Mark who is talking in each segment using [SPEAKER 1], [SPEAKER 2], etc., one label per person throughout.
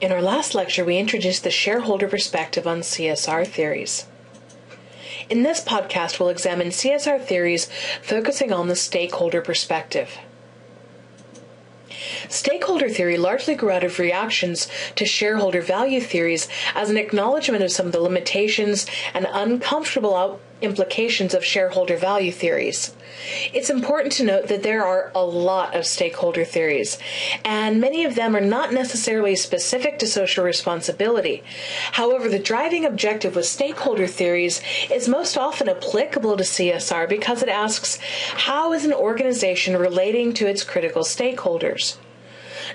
[SPEAKER 1] In our last lecture, we introduced the shareholder perspective on CSR theories. In this podcast, we'll examine CSR theories focusing on the stakeholder perspective. Stakeholder theory largely grew out of reactions to shareholder value theories as an acknowledgement of some of the limitations and uncomfortable implications of shareholder value theories. It's important to note that there are a lot of stakeholder theories, and many of them are not necessarily specific to social responsibility. However, the driving objective with stakeholder theories is most often applicable to CSR because it asks how is an organization relating to its critical stakeholders?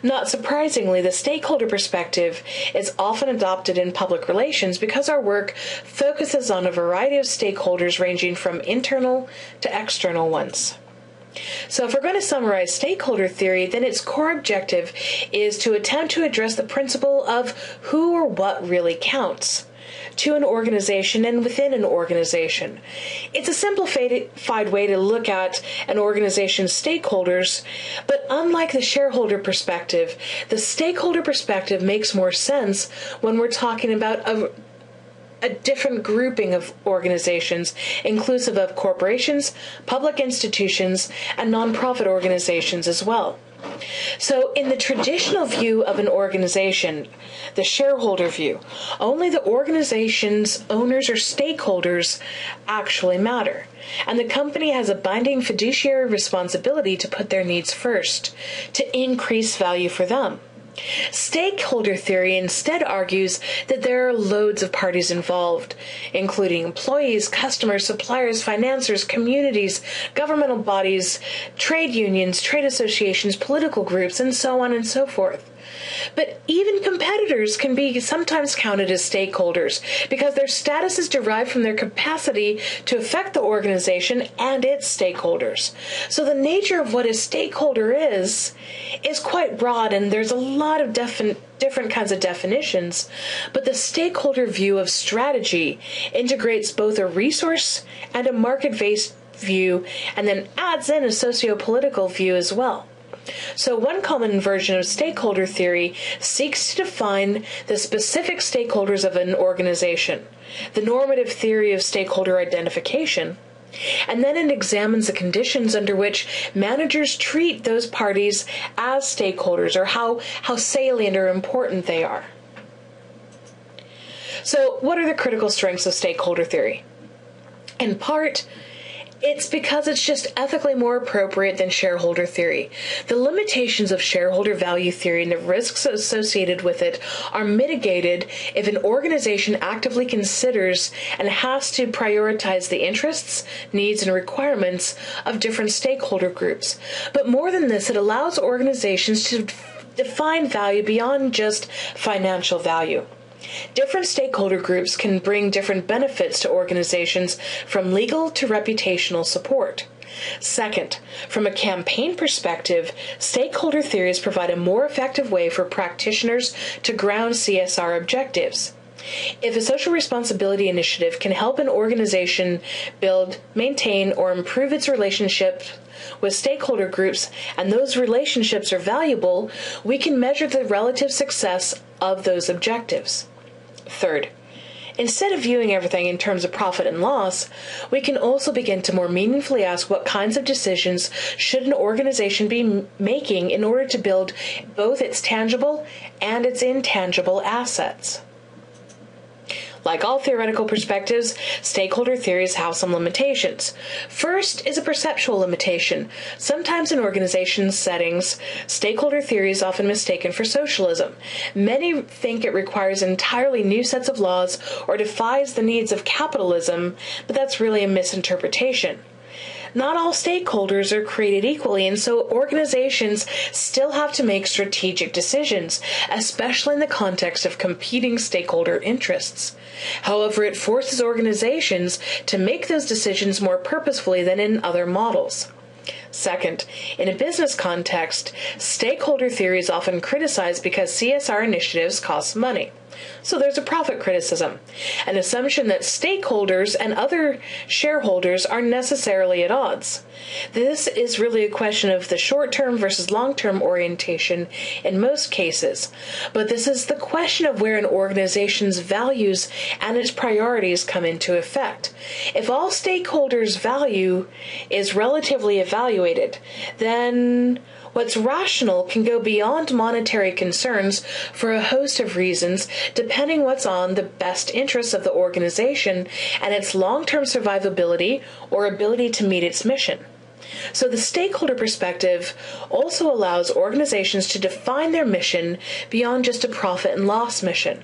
[SPEAKER 1] Not surprisingly, the stakeholder perspective is often adopted in public relations because our work focuses on a variety of stakeholders ranging from internal to external ones. So, if we're going to summarize stakeholder theory, then its core objective is to attempt to address the principle of who or what really counts to an organization and within an organization. It's a simplified way to look at an organization's stakeholders, but unlike the shareholder perspective, the stakeholder perspective makes more sense when we're talking about a a different grouping of organizations, inclusive of corporations, public institutions, and nonprofit organizations as well. So, in the traditional view of an organization, the shareholder view, only the organization's owners or stakeholders actually matter. And the company has a binding fiduciary responsibility to put their needs first, to increase value for them. Stakeholder theory instead argues that there are loads of parties involved, including employees, customers, suppliers, financiers, communities, governmental bodies, trade unions, trade associations, political groups, and so on and so forth. But even competitors can be sometimes counted as stakeholders because their status is derived from their capacity to affect the organization and its stakeholders. So the nature of what a stakeholder is is quite broad and there's a lot of defin- different kinds of definitions, but the stakeholder view of strategy integrates both a resource and a market based view and then adds in a socio political view as well. So, one common version of stakeholder theory seeks to define the specific stakeholders of an organization, the normative theory of stakeholder identification, and then it examines the conditions under which managers treat those parties as stakeholders or how, how salient or important they are. So, what are the critical strengths of stakeholder theory? In part, it's because it's just ethically more appropriate than shareholder theory. The limitations of shareholder value theory and the risks associated with it are mitigated if an organization actively considers and has to prioritize the interests, needs, and requirements of different stakeholder groups. But more than this, it allows organizations to define value beyond just financial value. Different stakeholder groups can bring different benefits to organizations from legal to reputational support. Second, from a campaign perspective, stakeholder theories provide a more effective way for practitioners to ground CSR objectives. If a social responsibility initiative can help an organization build, maintain, or improve its relationship with stakeholder groups and those relationships are valuable, we can measure the relative success of those objectives. Third, Instead of viewing everything in terms of profit and loss, we can also begin to more meaningfully ask what kinds of decisions should an organization be making in order to build both its tangible and its intangible assets. Like all theoretical perspectives, stakeholder theories have some limitations. First is a perceptual limitation. Sometimes in organization settings, stakeholder theory is often mistaken for socialism. Many think it requires entirely new sets of laws or defies the needs of capitalism, but that's really a misinterpretation not all stakeholders are created equally, and so organizations still have to make strategic decisions, especially in the context of competing stakeholder interests. However, it forces organizations to make those decisions more purposefully than in other models. Second, in a business context, stakeholder theory is often criticized because CSR initiatives cost money. So there's a profit criticism, an assumption that stakeholders and other shareholders are necessarily at odds. This is really a question of the short term versus long term orientation in most cases, but this is the question of where an organization's values and its priorities come into effect. If all stakeholders' value is relatively evaluated, then What's rational can go beyond monetary concerns for a host of reasons, depending what's on the best interests of the organization and its long-term survivability or ability to meet its mission. So the stakeholder perspective also allows organizations to define their mission beyond just a profit and loss mission.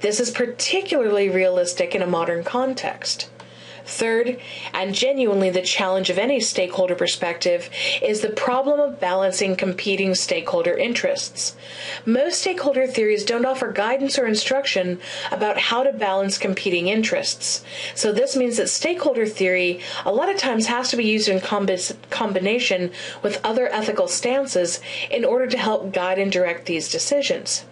[SPEAKER 1] This is particularly realistic in a modern context. Third, and genuinely the challenge of any stakeholder perspective, is the problem of balancing competing stakeholder interests. Most stakeholder theories don't offer guidance or instruction about how to balance competing interests. So this means that stakeholder theory a lot of times has to be used in combination with other ethical stances in order to help guide and direct these decisions.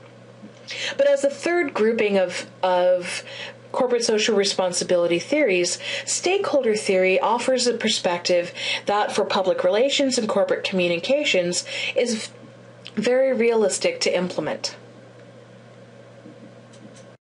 [SPEAKER 1] But as a third grouping of, of corporate social responsibility theories, stakeholder theory offers a perspective that for public relations and corporate communications is very realistic to implement.